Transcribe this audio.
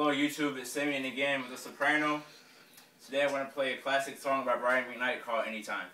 Hello YouTube, it's Simeon again with The Soprano. Today I want to play a classic song by Brian McKnight called Anytime.